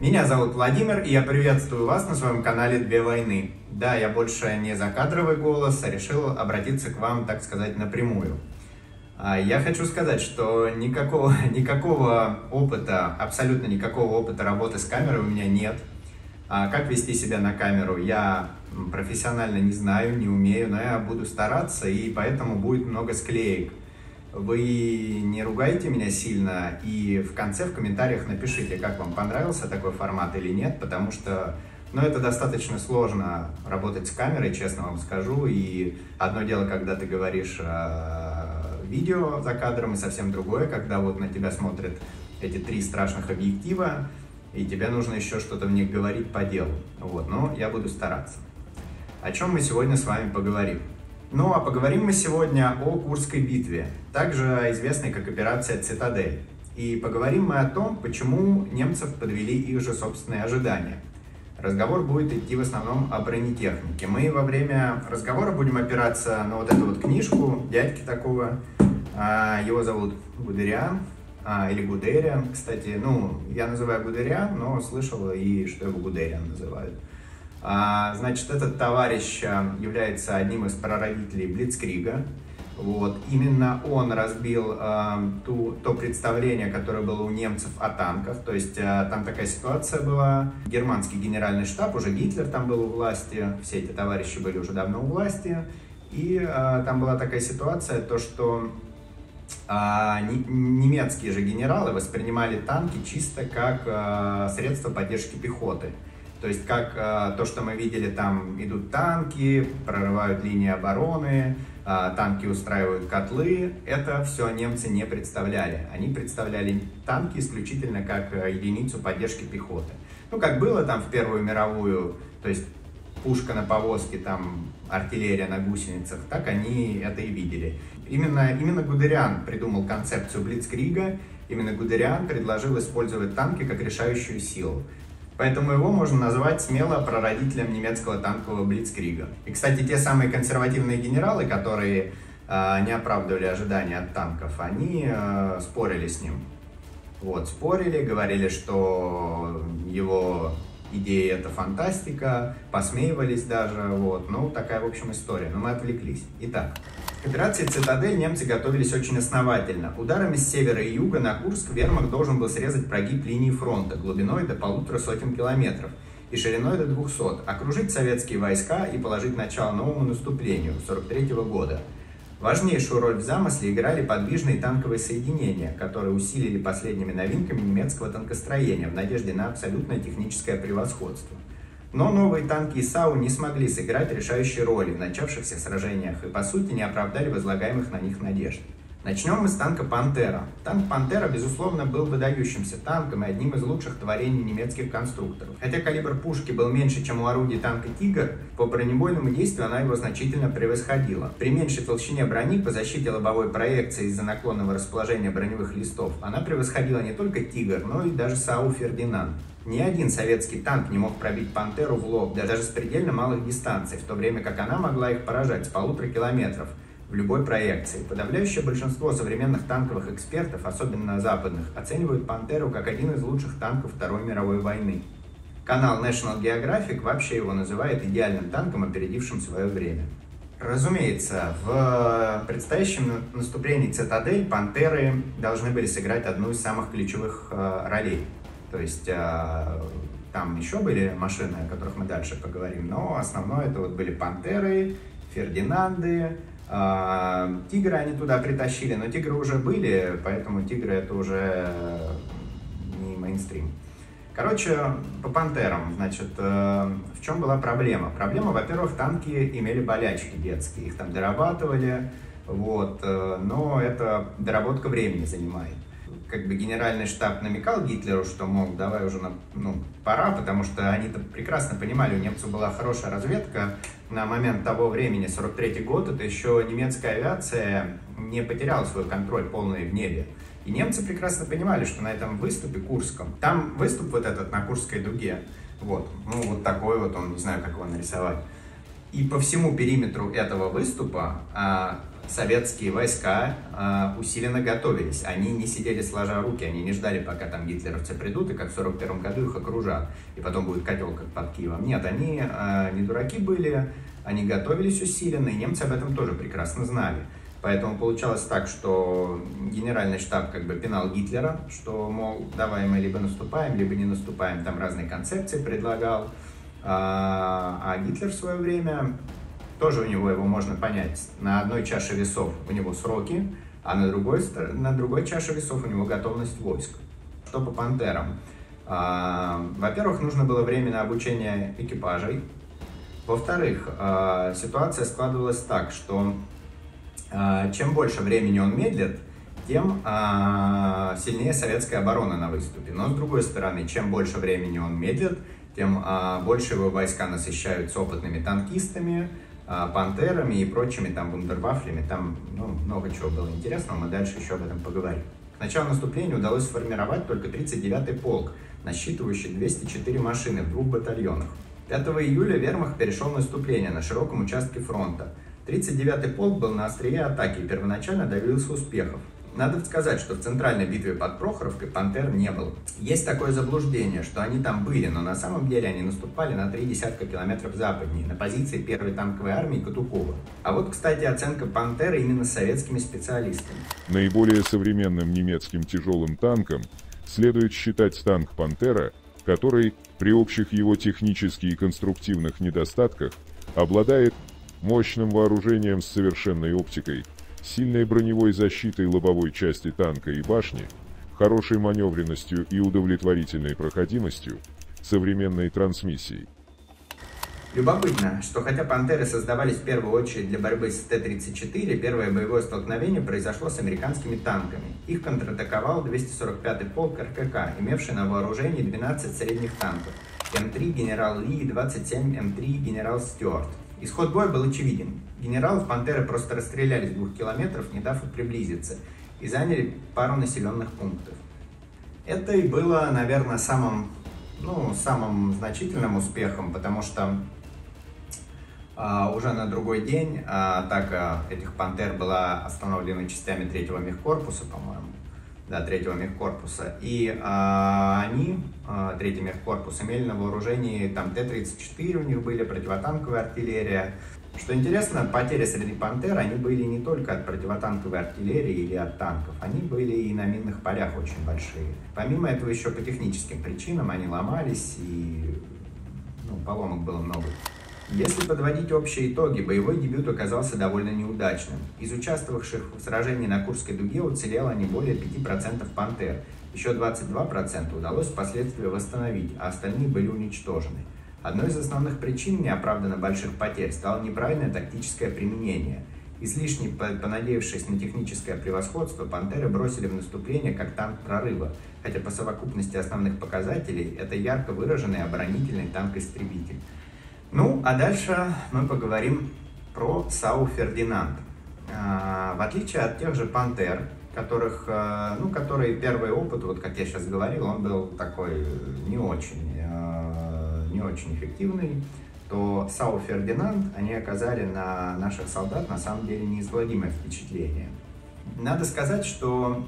Меня зовут Владимир, и я приветствую вас на своем канале «Две войны». Да, я больше не закадровый голос, а решил обратиться к вам, так сказать, напрямую. А, я хочу сказать, что никакого, никакого опыта, абсолютно никакого опыта работы с камерой у меня нет. А как вести себя на камеру, я профессионально не знаю, не умею, но я буду стараться, и поэтому будет много склеек. Вы не ругайте меня сильно, и в конце в комментариях напишите, как вам понравился такой формат или нет, потому что ну, это достаточно сложно работать с камерой, честно вам скажу, и одно дело, когда ты говоришь э, видео за кадром, и совсем другое, когда вот на тебя смотрят эти три страшных объектива, и тебе нужно еще что-то в них говорить по делу. Вот, но я буду стараться. О чем мы сегодня с вами поговорим? Ну, а поговорим мы сегодня о Курской битве, также известной как операция «Цитадель». И поговорим мы о том, почему немцев подвели их же собственные ожидания. Разговор будет идти в основном о бронетехнике. Мы во время разговора будем опираться на вот эту вот книжку дядьки такого. А, его зовут Гудериан а, или Гудериан, кстати. Ну, я называю Гудериан, но слышал и что его Гудериан называют. А, значит, этот товарищ а, является одним из прародителей Блицкрига. Вот. Именно он разбил э, ту, то представление, которое было у немцев о танках. То есть э, там такая ситуация была. Германский генеральный штаб, уже Гитлер там был у власти, все эти товарищи были уже давно у власти. И э, там была такая ситуация, то что а, немецкие же генералы воспринимали танки чисто как а, средство поддержки пехоты. То есть как а, то, что мы видели, там идут танки, прорывают линии обороны, танки устраивают котлы, это все немцы не представляли. Они представляли танки исключительно как единицу поддержки пехоты. Ну, как было там в Первую мировую, то есть пушка на повозке, там артиллерия на гусеницах, так они это и видели. Именно, именно Гудериан придумал концепцию Блицкрига, именно Гудериан предложил использовать танки как решающую силу. Поэтому его можно назвать смело прародителем немецкого танкового Блицкрига. И, кстати, те самые консервативные генералы, которые э, не оправдывали ожидания от танков, они э, спорили с ним. Вот, спорили, говорили, что его идеи это фантастика, посмеивались даже, вот, ну, такая, в общем, история, но мы отвлеклись. Итак, к операции «Цитадель» немцы готовились очень основательно. Ударами с севера и юга на Курск Вермахт должен был срезать прогиб линии фронта глубиной до полутора сотен километров и шириной до 200, окружить советские войска и положить начало новому наступлению 43 года. Важнейшую роль в замысле играли подвижные танковые соединения, которые усилили последними новинками немецкого танкостроения в надежде на абсолютное техническое превосходство. Но новые танки ИСАУ не смогли сыграть решающей роли в начавшихся сражениях и, по сути, не оправдали возлагаемых на них надежд. Начнем мы с танка «Пантера». Танк «Пантера», безусловно, был выдающимся танком и одним из лучших творений немецких конструкторов. Хотя калибр пушки был меньше, чем у орудий танка «Тигр», по бронебойному действию она его значительно превосходила. При меньшей толщине брони по защите лобовой проекции из-за наклонного расположения броневых листов она превосходила не только «Тигр», но и даже САУ «Фердинанд». Ни один советский танк не мог пробить «Пантеру» в лоб, даже с предельно малых дистанций, в то время как она могла их поражать с полутора километров – в любой проекции. Подавляющее большинство современных танковых экспертов, особенно западных, оценивают «Пантеру» как один из лучших танков Второй мировой войны. Канал National Geographic вообще его называет идеальным танком, опередившим свое время. Разумеется, в предстоящем наступлении «Цитадель» «Пантеры» должны были сыграть одну из самых ключевых э, ролей. То есть э, там еще были машины, о которых мы дальше поговорим, но основное это вот были «Пантеры», «Фердинанды», тигры они туда притащили, но тигры уже были, поэтому тигры это уже не мейнстрим. Короче, по пантерам, значит, э, в чем была проблема? Проблема, во-первых, танки имели болячки детские, их там дорабатывали, вот, э, но это доработка времени занимает как бы генеральный штаб намекал Гитлеру, что, мол, давай уже, на, ну, пора, потому что они-то прекрасно понимали, у немцев была хорошая разведка на момент того времени, 43 год, это еще немецкая авиация не потеряла свой контроль полный в небе. И немцы прекрасно понимали, что на этом выступе Курском, там выступ вот этот на Курской дуге, вот, ну вот такой вот он, не знаю, как его нарисовать, И по всему периметру этого выступа а, советские войска а, усиленно готовились. Они не сидели сложа руки, они не ждали, пока там гитлеровцы придут, и как в 41 году их окружат, и потом будет котел, как под Киевом. Нет, они а, не дураки были, они готовились усиленно, и немцы об этом тоже прекрасно знали. Поэтому получалось так, что генеральный штаб как бы пинал Гитлера, что, мол, давай мы либо наступаем, либо не наступаем, там разные концепции предлагал. А, а Гитлер в свое время, тоже у него его можно понять, на одной чаше весов у него сроки, а на другой, на другой чаше весов у него готовность войск. Что по «Пантерам»? А, во-первых, нужно было время на обучение экипажей. Во-вторых, а, ситуация складывалась так, что чем больше времени он медлит, тем сильнее советская оборона на выступе. Но с другой стороны, чем больше времени он медлит, тем а, больше его войска насыщаются опытными танкистами, пантерами и прочими там вундервафлями. Там ну, много чего было интересного, мы дальше еще об этом поговорим. К началу наступления удалось сформировать только 39-й полк, насчитывающий 204 машины в двух батальонах. 5 июля Вермах перешел наступление на широком участке фронта – 39-й полк был на острие атаки и первоначально добился успехов. Надо сказать, что в центральной битве под Прохоровкой пантер не было. Есть такое заблуждение, что они там были, но на самом деле они наступали на три десятка километров западнее, на позиции первой танковой армии Катукова. А вот, кстати, оценка пантеры именно советскими специалистами. Наиболее современным немецким тяжелым танком следует считать танк «Пантера», который, при общих его технических и конструктивных недостатках, обладает мощным вооружением с совершенной оптикой, сильной броневой защитой лобовой части танка и башни, хорошей маневренностью и удовлетворительной проходимостью, современной трансмиссией. Любопытно, что хотя «Пантеры» создавались в первую очередь для борьбы с Т-34, первое боевое столкновение произошло с американскими танками. Их контратаковал 245-й полк РКК, имевший на вооружении 12 средних танков, М3 генерал Ли и 27 М3 генерал Стюарт. Исход боя был очевиден. Генералов «Пантеры» просто расстреляли с двух километров, не дав им приблизиться, и заняли пару населенных пунктов. Это и было, наверное, самым, ну, самым значительным успехом, потому что а, уже на другой день а, атака этих «Пантер» была остановлена частями третьего мехкорпуса, по-моему да, третьего мехкорпуса. И а, они, а, третий мехкорпус, имели на вооружении там Т-34 у них были, противотанковая артиллерия. Что интересно, потери среди «Пантер», они были не только от противотанковой артиллерии или от танков, они были и на минных полях очень большие. Помимо этого, еще по техническим причинам они ломались, и ну, поломок было много. Если подводить общие итоги, боевой дебют оказался довольно неудачным. Из участвовавших в сражении на Курской дуге уцелело не более 5% «Пантер». Еще 22% удалось впоследствии восстановить, а остальные были уничтожены. Одной из основных причин неоправданно больших потерь стало неправильное тактическое применение. Излишне понадеявшись на техническое превосходство, «Пантеры» бросили в наступление как танк прорыва, хотя по совокупности основных показателей это ярко выраженный оборонительный танк-истребитель. Ну, а дальше мы поговорим про Сау Фердинанд. А, в отличие от тех же Пантер, которых, а, ну, которые первый опыт, вот как я сейчас говорил, он был такой не очень, а, не очень эффективный, то Сау Фердинанд, они оказали на наших солдат на самом деле неизгладимое впечатление. Надо сказать, что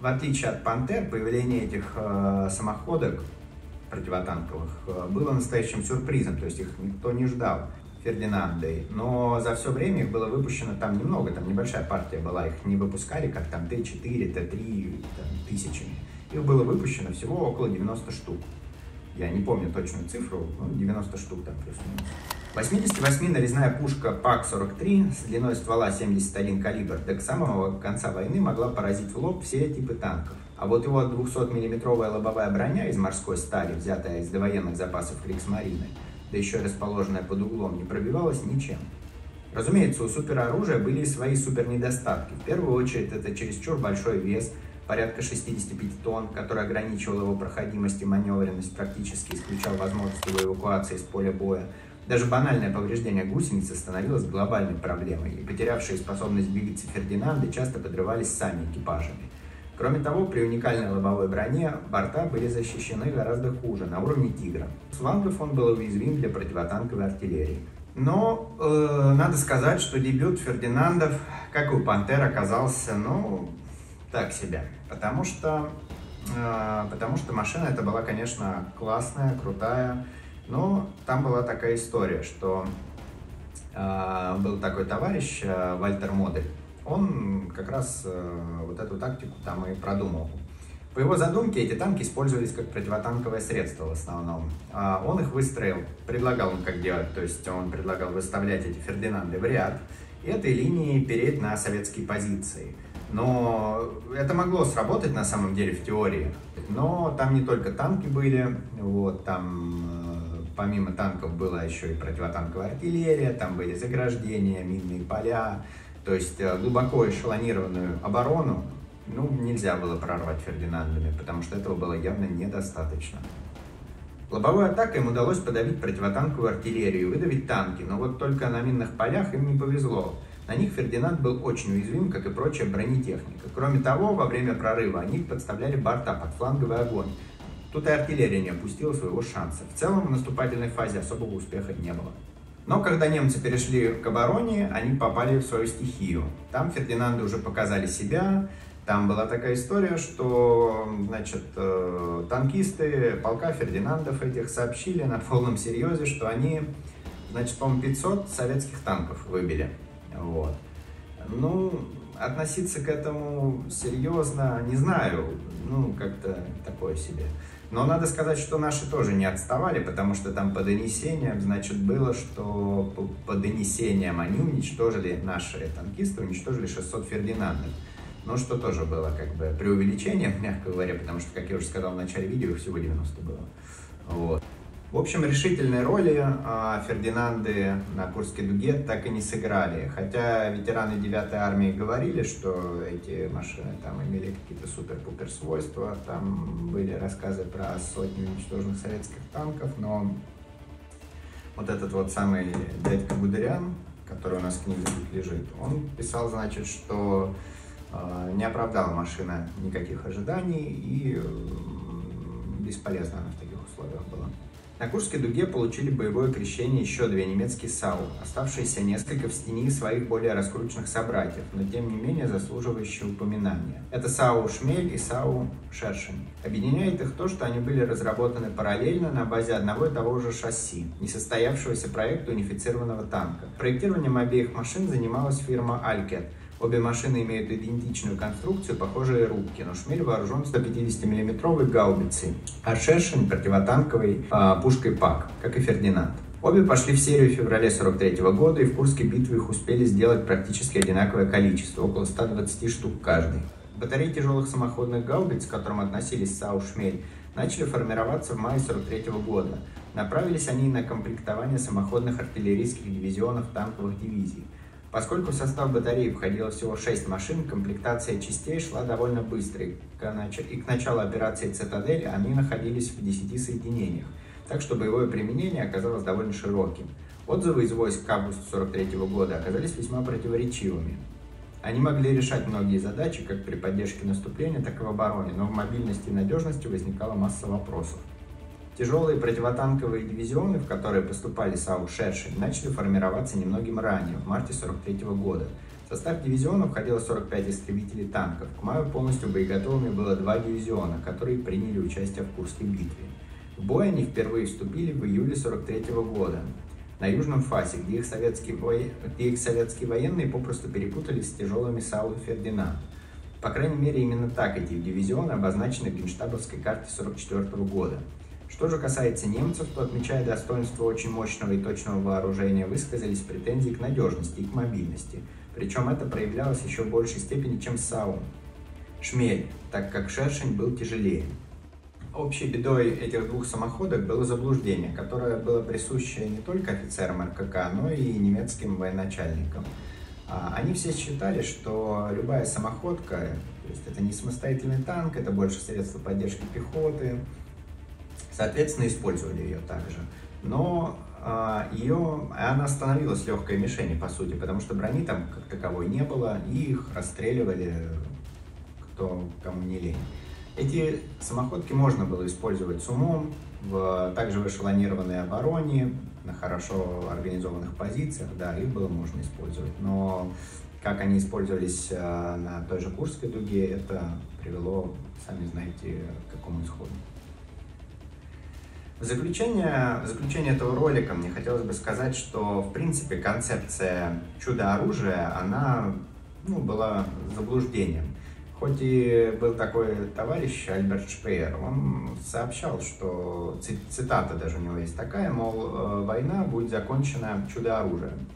в отличие от Пантер, появление этих самоходок противотанковых э, было настоящим сюрпризом, то есть их никто не ждал. Фердинандой, но за все время их было выпущено там немного, там небольшая партия была, их не выпускали как там Т4, Т3, там, тысячами. Их было выпущено всего около 90 штук. Я не помню точную цифру, но 90 штук там плюс-минус. 88 нарезная пушка ПАК-43 с длиной ствола 71 калибр до самого конца войны могла поразить в лоб все типы танков. А вот его 200-миллиметровая лобовая броня из морской стали, взятая из довоенных запасов Криксмарины, да еще расположенная под углом, не пробивалась ничем. Разумеется, у супероружия были и свои супернедостатки. В первую очередь, это чересчур большой вес, порядка 65 тонн, который ограничивал его проходимость и маневренность, практически исключал возможность его эвакуации из поля боя. Даже банальное повреждение гусеницы становилось глобальной проблемой, и потерявшие способность двигаться Фердинанды часто подрывались сами экипажами. Кроме того, при уникальной лобовой броне борта были защищены гораздо хуже, на уровне «Тигра». С флангов он был уязвим для противотанковой артиллерии. Но э, надо сказать, что дебют Фердинандов, как и у Пантер, оказался, ну, так себе. Потому что, э, потому что машина это была, конечно, классная, крутая. Но там была такая история, что э, был такой товарищ э, Вальтер Модель. Он как раз э, вот эту тактику там и продумал. По его задумке эти танки использовались как противотанковое средство в основном. А он их выстроил, предлагал он как делать, то есть он предлагал выставлять эти Фердинанды в ряд и этой линии переть на советские позиции. Но это могло сработать на самом деле в теории. Но там не только танки были, вот, там э, помимо танков была еще и противотанковая артиллерия, там были заграждения, минные поля, то есть э, глубоко эшелонированную оборону ну, нельзя было прорвать Фердинандами, потому что этого было явно недостаточно. Лобовой атакой им удалось подавить противотанковую артиллерию и выдавить танки, но вот только на минных полях им не повезло. На них Фердинанд был очень уязвим, как и прочая бронетехника. Кроме того, во время прорыва они подставляли борта под фланговый огонь. Тут и артиллерия не опустила своего шанса. В целом в наступательной фазе особого успеха не было. Но когда немцы перешли к обороне, они попали в свою стихию. Там Фердинанды уже показали себя, там была такая история, что, значит, э, танкисты полка Фердинандов этих сообщили на полном серьезе, что они, значит, по-моему, 500 советских танков выбили. Вот. Ну, относиться к этому серьезно, не знаю, ну, как-то такое себе. Но надо сказать, что наши тоже не отставали, потому что там по донесениям, значит, было, что по, по донесениям они уничтожили, наши танкисты уничтожили 600 Фердинандов. Ну, что тоже было как бы преувеличение, мягко говоря, потому что, как я уже сказал в начале видео, их всего 90 было. Вот. В общем, решительной роли а, Фердинанды на Курской дуге так и не сыграли. Хотя ветераны 9-й армии говорили, что эти машины там имели какие-то супер-пупер свойства. Там были рассказы про сотни уничтоженных советских танков, но вот этот вот самый дядька Гудериан, который у нас в книге лежит, он писал, значит, что а, не оправдала машина никаких ожиданий и бесполезна она в таких условиях была. На Курской дуге получили боевое крещение еще две немецкие САУ, оставшиеся несколько в стени своих более раскрученных собратьев, но тем не менее заслуживающие упоминания. Это САУ «Шмель» и САУ «Шершень». Объединяет их то, что они были разработаны параллельно на базе одного и того же шасси, несостоявшегося проекта унифицированного танка. Проектированием обеих машин занималась фирма «Алькет», Обе машины имеют идентичную конструкцию, похожие рубки, но Шмель вооружен 150 миллиметровой гаубицей, а Шершень противотанковой э, пушкой ПАК, как и Фердинанд. Обе пошли в серию в феврале 43 года, и в Курской битве их успели сделать практически одинаковое количество, около 120 штук каждый. Батареи тяжелых самоходных гаубиц, к которым относились САУ «Шмель», начали формироваться в мае 43 года. Направились они на комплектование самоходных артиллерийских дивизионов танковых дивизий. Поскольку в состав батареи входило всего 6 машин, комплектация частей шла довольно быстро, и к началу операции «Цитадель» они находились в 10 соединениях, так что боевое применение оказалось довольно широким. Отзывы из войск к августу 43 года оказались весьма противоречивыми. Они могли решать многие задачи, как при поддержке наступления, так и в обороне, но в мобильности и надежности возникала масса вопросов. Тяжелые противотанковые дивизионы, в которые поступали САУ «Шершень», начали формироваться немногим ранее, в марте 1943 года. В состав дивизиона входило 45 истребителей танков. К маю полностью боеготовыми было два дивизиона, которые приняли участие в Курской битве. В бой они впервые вступили в июле 1943 года на Южном Фасе, где их, советские, где их советские военные попросту перепутались с тяжелыми САУ «Фердинанд». По крайней мере, именно так эти дивизионы обозначены в генштабовской карте 1944 года. Что же касается немцев, то, отмечая достоинство очень мощного и точного вооружения, высказались претензии к надежности и к мобильности. Причем это проявлялось еще в большей степени, чем САУ. Шмель, так как Шершень был тяжелее. Общей бедой этих двух самоходок было заблуждение, которое было присуще не только офицерам РКК, но и немецким военачальникам. А, они все считали, что любая самоходка, то есть это не самостоятельный танк, это больше средство поддержки пехоты, Соответственно, использовали ее также. Но а, ее, она становилась легкой мишенью, по сути, потому что брони там как таковой не было, и их расстреливали кто кому не лень. Эти самоходки можно было использовать с умом, в, также в эшелонированной обороне, на хорошо организованных позициях, да, их было можно использовать. Но как они использовались э, на той же Курской дуге, это привело, сами знаете, к какому исходу. В заключение, в заключение этого ролика мне хотелось бы сказать, что, в принципе, концепция чудо-оружия, она ну, была заблуждением. Хоть и был такой товарищ Альберт Шпеер, он сообщал, что, цитата даже у него есть такая, мол, «Э, война будет закончена чудо-оружием.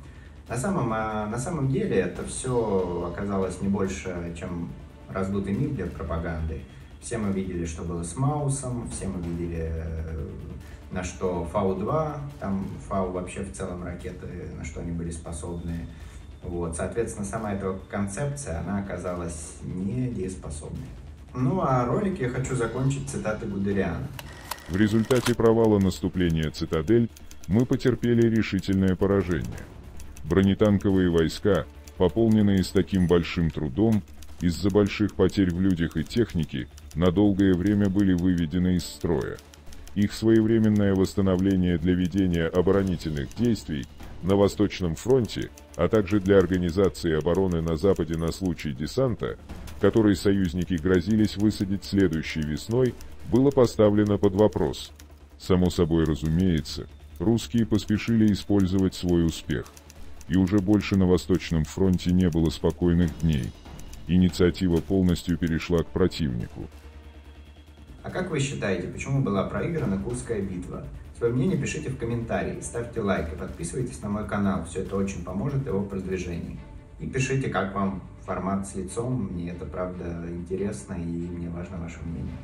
На самом, а, на самом деле это все оказалось не больше, чем раздутый миф для пропаганды. Все мы видели, что было с Маусом, все мы видели, э, на что Фау-2, там Фау вообще в целом ракеты, на что они были способны. Вот, соответственно, сама эта концепция, она оказалась недееспособной. Ну а ролик я хочу закончить цитатой Гудериана. В результате провала наступления «Цитадель» мы потерпели решительное поражение. Бронетанковые войска, пополненные с таким большим трудом, из-за больших потерь в людях и технике, на долгое время были выведены из строя. Их своевременное восстановление для ведения оборонительных действий на Восточном фронте, а также для организации обороны на Западе на случай десанта, который союзники грозились высадить следующей весной, было поставлено под вопрос. Само собой разумеется, русские поспешили использовать свой успех. И уже больше на Восточном фронте не было спокойных дней. Инициатива полностью перешла к противнику. А как вы считаете, почему была проиграна Курская битва? Свое мнение пишите в комментарии, ставьте лайк и подписывайтесь на мой канал, все это очень поможет его продвижению. И пишите, как вам формат с лицом, мне это правда интересно и мне важно ваше мнение.